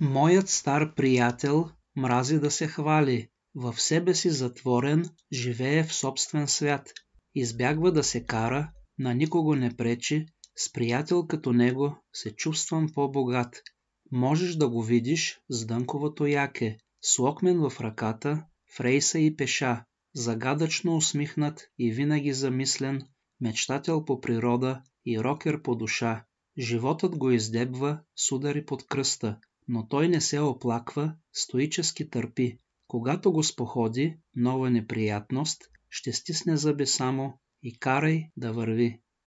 Моят стар приятел мрази да се хвали, в себе си затворен, живее в собствен свят, избягва да се кара, на никого не пречи, с приятел като него се чувствам по-богат. Можеш да го видиш с дънковото яке, с локмен в ръката, в рейса и пеша, загадъчно усмихнат и винаги замислен, мечтател по природа и рокер по душа. Животът го издебва с удари под кръста, но той не се оплаква, стоически търпи. Когато го споходи нова неприятност, ще стисне зъби само и карай да върви.